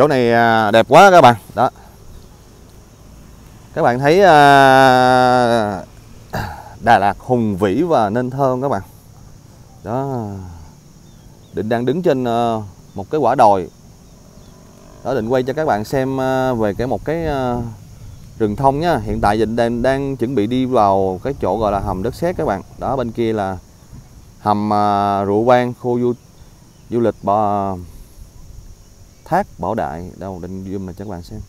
chỗ này à, đẹp quá các bạn. Đó. Các bạn thấy à, Đà Lạt hùng vĩ và nên thơ các bạn? Đó. Định đang đứng trên ờ, một cái quả đồi. Đó, định quay cho các bạn xem à, về cái một cái rừng thông nhá hiện tại định đang đang chuẩn bị đi vào cái chỗ gọi là hầm đất sét các bạn. Đó, bên kia là hầm rượu vang, khu du du lịch bò thác bảo đại. Đâu định zoom này cho các bạn xem.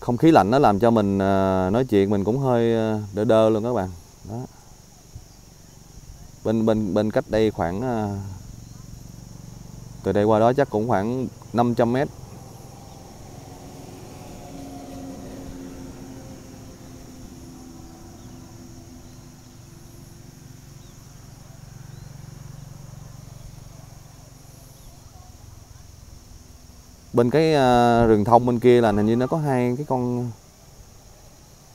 Không khí lạnh nó làm cho mình ờ, nói chuyện mình cũng hơi ờ, đỡ đơ luôn các bạn. Đó. Bên bên bên cách đây khoảng ờ, từ đây qua đó chắc cũng khoảng 500 mét. Bên cái à, rừng thông bên kia là hình như nó có hai cái con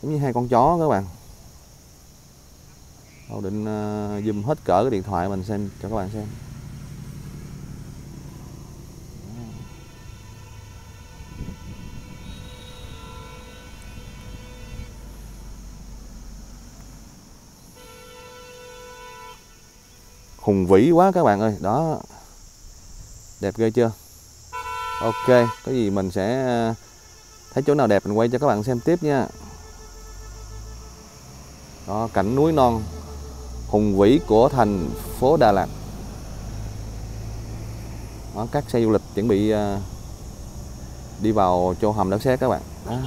giống như hai con chó các bạn. Đâu định uh, zoom hết cỡ cái điện thoại mình xem cho các bạn xem. Hùng vĩ quá các bạn ơi đó. Đẹp ghê chưa? Ok có gì mình sẽ ờ, thấy chỗ nào đẹp mình quay cho các bạn xem tiếp nha. Đó cảnh núi non hùng vĩ của thành phố Đà Lạt. Đó, các xe du lịch chuẩn bị ờ, đi vào chỗ hầm đất sét các bạn. À,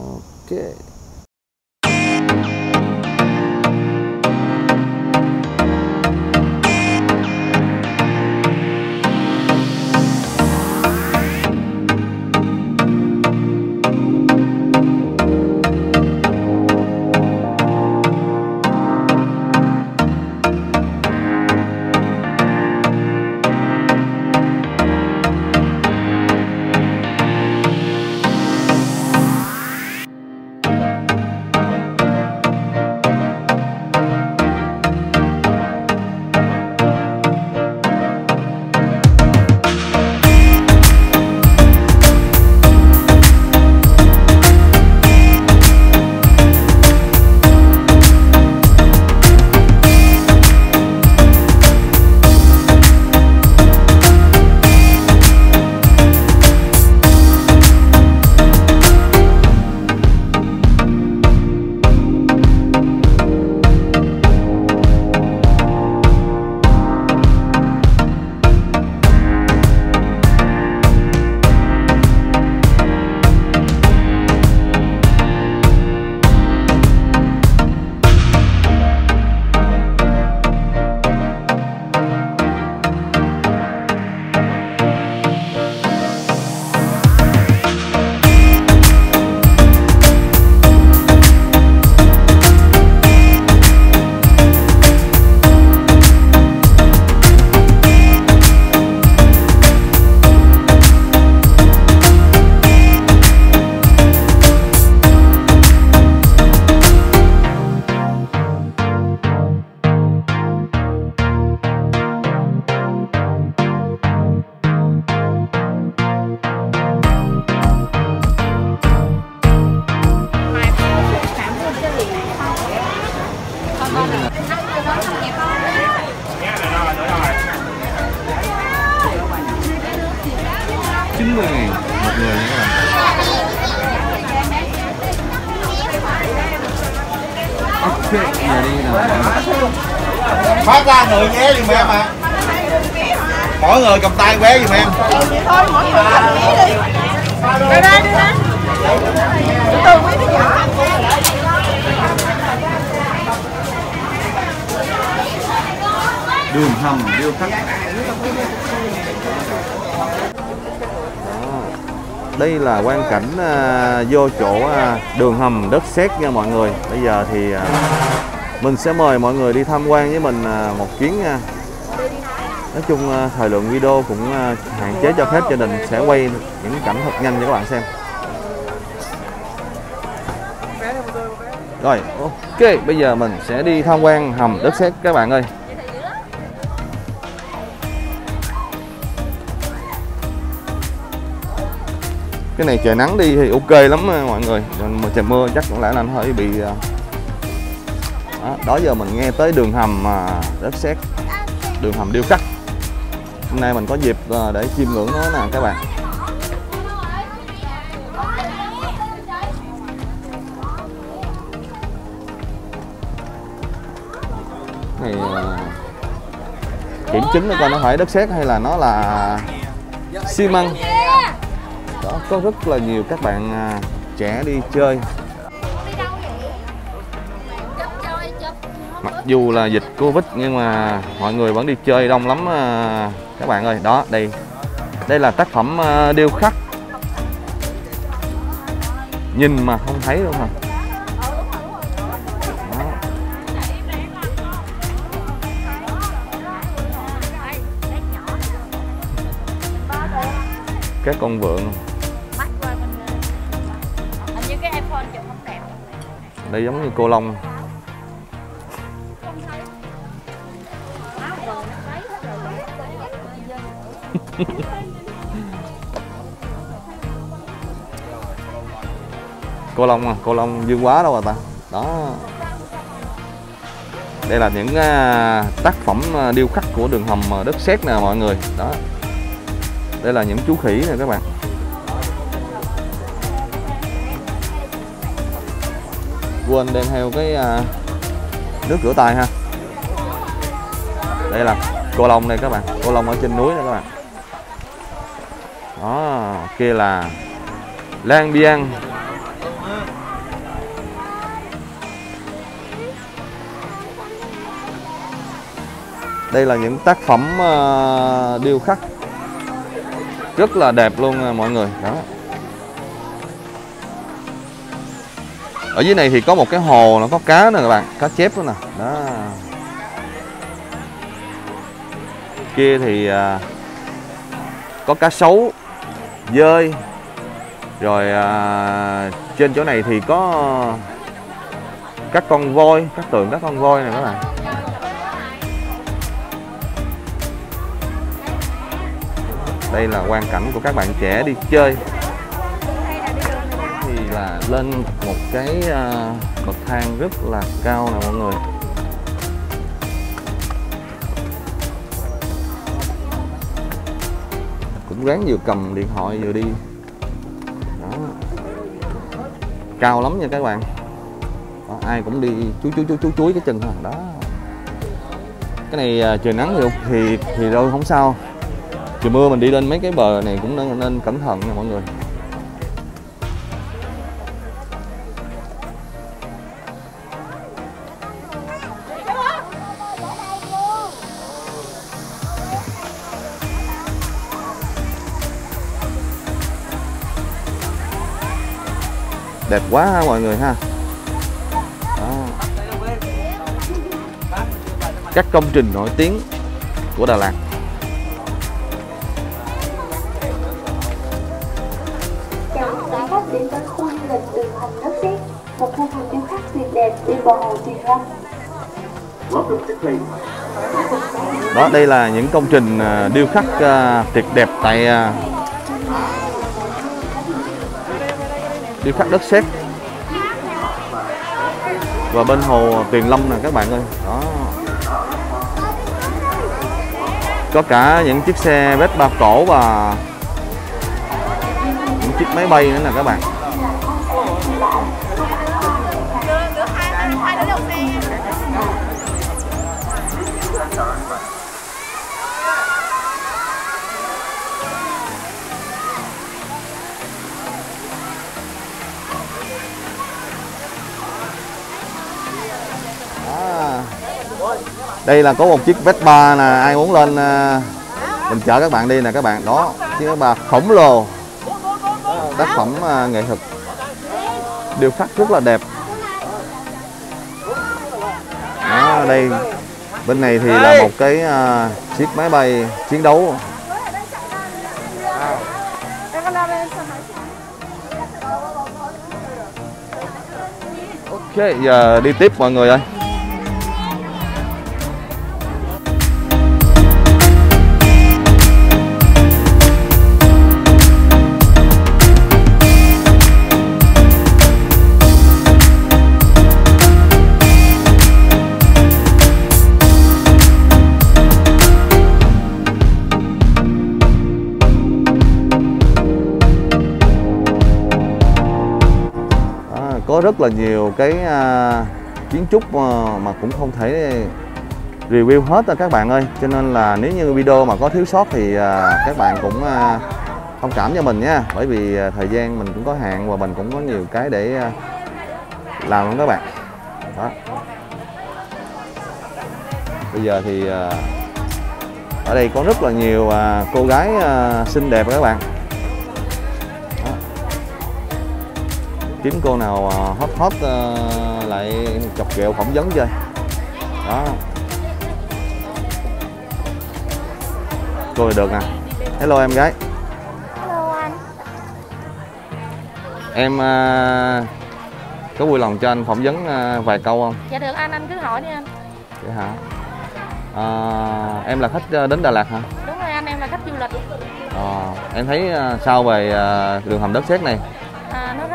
ok. Phát ra người vé giùm em à mỗi người cầm tay vé giùm em. Thôi mỗi người cầm vé đi đưa ra ra từ nhỏ đường hầm điêu khắc. Đây là quang cảnh à, vô chỗ à, đường hầm đất sét nha mọi người. Bây giờ thì à, mình sẽ mời mọi người đi tham quan với mình à, một chuyến nha nói chung à, thời lượng video cũng hạn chế cho phép cho nên sẽ quay những cảnh thật nhanh cho các bạn xem. Rồi, ok, bây giờ mình sẽ đi tham quan hầm đất sét các bạn ơi. Cái này trời nắng đi thì ok lắm mọi người. Còn mà trời mưa chắc cũng lẽ là nó hơi bị đó, đó giờ mình nghe tới đường hầm mà đất sét đường hầm điêu khắc. Hôm nay mình có dịp à, để chiêm ngưỡng nó nè các bạn. Này à, kiểm chứng coi nó phải đất sét hay là nó là xi măng? Đó có rất là nhiều các bạn à, trẻ đi chơi. Dù là dịch covid nhưng mà mọi người vẫn đi chơi đông lắm à, các bạn ơi. Đó đây. Đây là tác phẩm à, điêu khắc. Nhìn mà không thấy luôn hả các con vượn đẹp đây giống như cô long cô long à cô long dương quá đâu rồi ta. Đó. Đây là những à, tác phẩm à, điêu khắc của đường hầm đất sét nè mọi người. Đó. Đây là những chú khỉ nè các bạn. Quên đem theo cái nước rửa tay ha. Đây là cô long đây các bạn. Cô long ở trên núi đây các bạn đó, kia là Lan Biang. Đây là những tác phẩm ờ, điêu khắc. Rất là đẹp luôn à, mọi người. Đó. Ở dưới này thì có một cái hồ, nó có cá nè các bạn, cá chép đó nè. Đó. Kia thì à, có cá sấu dơi. Rồi à, trên chỗ này thì có các con voi các tượng các con voi này các bạn. Đây là quang cảnh của các bạn trẻ đi chơi. Thì là lên một cái à, bậc thang rất là cao nè mọi người. Ráng vừa cầm điện thoại vừa đi. Đó. Cao lắm nha các bạn. Đó, ai cũng đi chú chú chú chú chuối cái chân thôi. Đó. Cái này à, trời nắng thì thì thì đâu không sao. Trời mưa mình đi lên mấy cái bờ này cũng nên, nên cẩn thận nha mọi người. Đẹp quá ha mọi người ha Đó. các công trình nổi tiếng của Đà Lạt quý khách đến với khu du lịch đường hầm đất sét, một khu vườn điêu khắc tuyệt đẹp bên bờ hồ Tuyền Lâm. đó đây là những công trình à, điêu khắc à, tuyệt đẹp tại điêu khắc đất sét. Và bên hồ Tuyền Lâm nè, các bạn ơi. Đó. Có cả những chiếc xe Vespa cổ và những chiếc máy bay nữa nè, các bạn. Đây là có một chiếc Vespa nè, ai muốn lên à, mình chở các bạn đi nè các bạn. Đó, chiếc Vespa khổng lồ. Tác phẩm à, nghệ thuật điêu khắc rất là đẹp. Đó, đây bên này thì là một cái à, chiếc máy bay chiến đấu. Ok, giờ đi tiếp mọi người ơi. Có rất là nhiều cái uh, kiến trúc à, mà cũng không thể review hết các bạn ơi. Cho nên là nếu như video mà có thiếu sót thì uh, các bạn cũng uh, thông cảm cho mình nha. Bởi vì uh, thời gian mình cũng có hạn và mình cũng có nhiều cái để uh, làm lắm các bạn. Đó. Bây giờ thì uh, ở đây có rất là nhiều uh, cô gái uh, xinh đẹp các bạn. Kiếm cô nào à, hot hot à, lại chọc ghẹo phỏng vấn chơi. Đó. Cô được nè. Hello em gái. Hello anh. em à, có vui lòng cho anh phỏng vấn vài câu không? Dạ được anh, anh cứ hỏi đi anh. vậy hả? À, em là khách đến Đà Lạt hả? Đúng rồi anh, em là khách du lịch. à, em thấy sao về đường hầm đất sét này? À, nó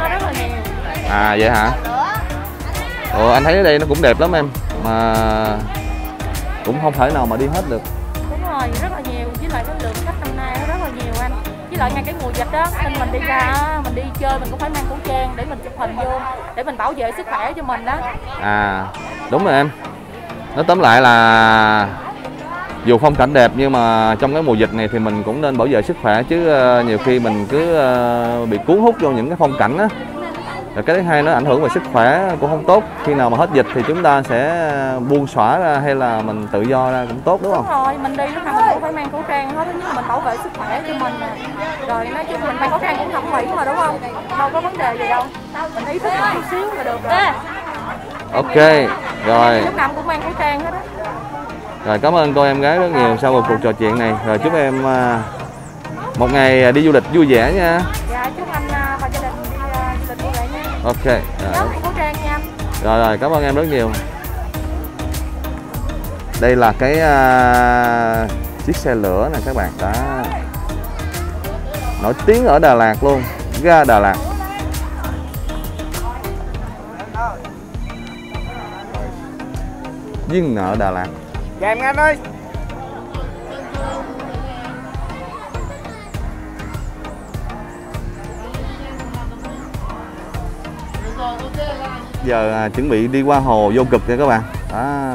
nó rất là nhiều. à vậy hả Ồ, anh thấy ở đây nó cũng đẹp lắm em mà cũng không thể nào mà đi hết được Đúng rồi, rất là nhiều, với lại cái lượng khách năm nay nó rất là nhiều anh. Với lại ngay cái mùa dịch đó, nên mình đi ra, mình đi chơi mình cũng phải mang khẩu trang để mình chụp hình vô, để mình bảo vệ sức khỏe cho mình đó. à đúng rồi em nói tóm lại là dù phong cảnh đẹp nhưng mà trong cái mùa dịch này thì mình cũng nên bảo vệ sức khỏe chứ ờ, nhiều khi mình cứ ờ, bị cuốn hút vô những cái phong cảnh á rồi cái thứ hai nó ảnh hưởng về sức khỏe cũng không tốt khi nào mà hết dịch thì chúng ta sẽ buông xõa ra hay là mình tự do ra cũng tốt đúng Đúng không rồi, mình đi lúc nào mình cũng phải mang khẩu trang hết, thứ nhất là mình bảo vệ sức khỏe cho mình nè. Rồi nói chung mình mang khẩu trang cũng thẩm mỹ mà đúng không? Đâu có vấn đề gì đâu. Mình ý thức một chút xíu là được rồi. ok rồi Lúc nào cũng mang khẩu trang hết á. Rồi cảm ơn cô em gái rất nhiều sau một cuộc trò chuyện này. Rồi chúc em à, một ngày đi du lịch vui vẻ nha. Dạ chúc anh à, và gia đình đi à, du lịch vui vẻ nha. ok rồi. mang khẩu trang nha. Anh. rồi rồi cảm ơn em rất nhiều. Đây là cái à, chiếc xe lửa này các bạn. Đó. Nổi tiếng ở Đà Lạt luôn ga Đà Lạt. Duyên nợ Đà Lạt Dạ em anh ơi. Giờ à, chuẩn bị đi qua hồ vô cực nha các bạn. À.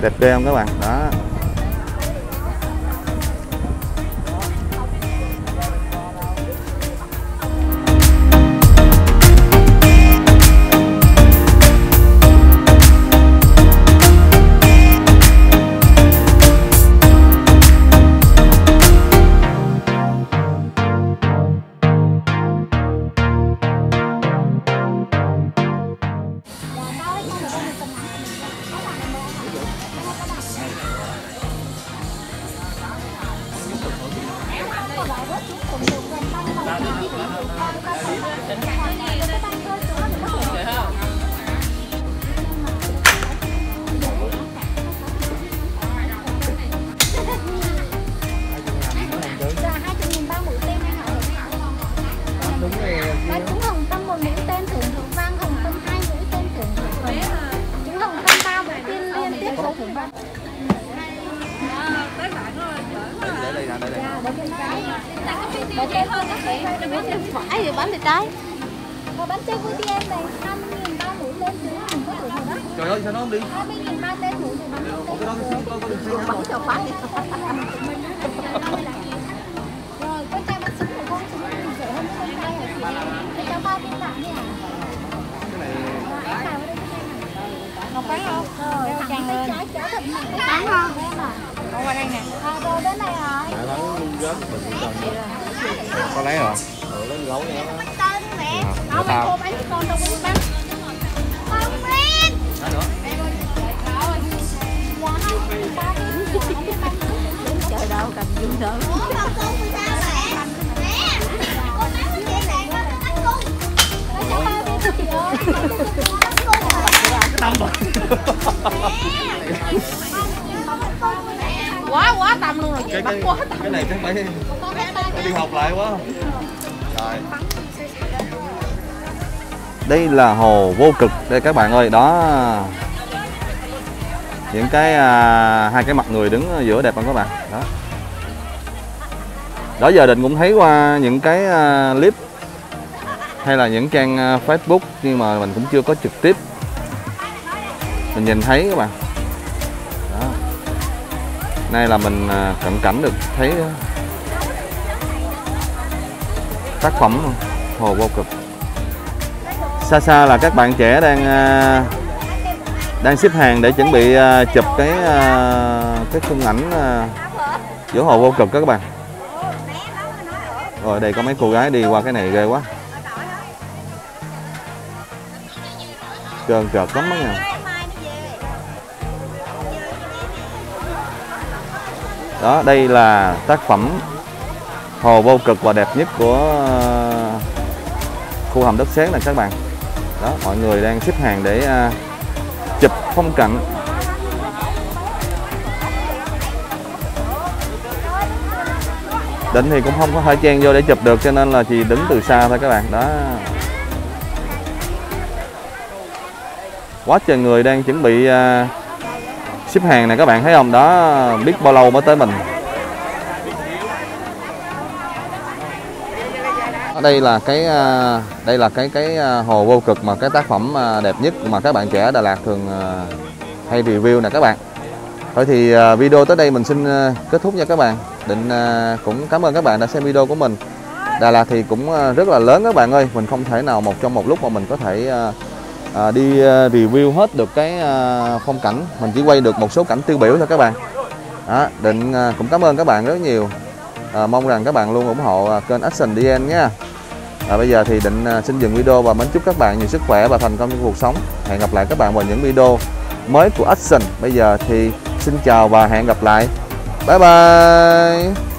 Đẹp ghê không các bạn? Đó. Để bên trái để trên hơn các bạn bên phải thì bánh thì trái và bánh chơi vui em này. 50 nghìn ba mũi lên thưởng mình có thưởng rồi đó trời ơi sao nó không đi? 20 nghìn ba tên mũi thì bánh lên bánh cho phải rồi con trai bánh súng của con súng thì rẻ hơn con trai hả chị để cho ba viên em nào ở đây? Cái này. Này. Ngọc bán không rồi thẳng tay trái trái mạnh bán không em à Ở qua đây nè. à rồi bên này hả Có lấy rồi. Tên mẹ Dạ, nó mày cô bán cho con đâu muốn bán con Rin dạ không ba viên trời đâu cầm dương đâu Quá quá tâm luôn rồi. Cái cái, quá. cái này chắc phải phải đi học lại quá. Rồi. Đây là hồ vô cực. Đây các bạn ơi đó. Những cái à, hai cái mặt người đứng giữa đẹp không các bạn? Đó. Đó giờ định cũng thấy qua những cái à, clip hay là những trang à, Facebook nhưng mà mình cũng chưa có trực tiếp. Mình nhìn thấy các bạn nay là mình à, cận cảnh được thấy à, tác phẩm hồ vô cực. Xa xa là các bạn trẻ đang à, đang xếp hàng để chuẩn bị chụp cái cái khung ảnh giữa hồ vô cực các bạn. Rồi, đây có mấy cô gái đi qua cái này ghê quá. Trơn trượt lắm đó nha. Đó, đây là tác phẩm hồ vô cực và đẹp nhất của uh, khu hầm đất sét này các bạn. Đó, mọi người đang xếp hàng để uh, chụp phong cảnh. Đỉnh thì cũng không có thời trang vô để chụp được cho nên là chỉ đứng từ xa thôi các bạn. Đó. Quá trời người đang chuẩn bị uh, ship hàng này các bạn thấy không? Đó, biết bao lâu mới tới mình. Ở đây là cái à, đây là cái cái à, hồ vô cực mà cái tác phẩm à, đẹp nhất mà các bạn trẻ Đà Lạt thường hay review nè các bạn. Thôi thì video tới đây mình xin kết thúc nha các bạn. Định cũng cảm ơn các bạn đã xem video của mình. Đà Lạt thì cũng rất là lớn các bạn ơi. Mình không thể nào một trong một lúc mà mình có thể à, đi à, review hết được cái à, phong cảnh. Mình chỉ quay được một số cảnh tiêu biểu thôi các bạn. Đó, định à, cũng cảm ơn các bạn rất nhiều. À, mong rằng các bạn luôn ủng hộ à, kênh Action DN nha. À, bây giờ thì định xin dừng video và mến chúc các bạn nhiều sức khỏe và thành công trong cuộc sống. Hẹn gặp lại các bạn vào những video mới của Action. Bây giờ thì xin chào và hẹn gặp lại. Bye bye.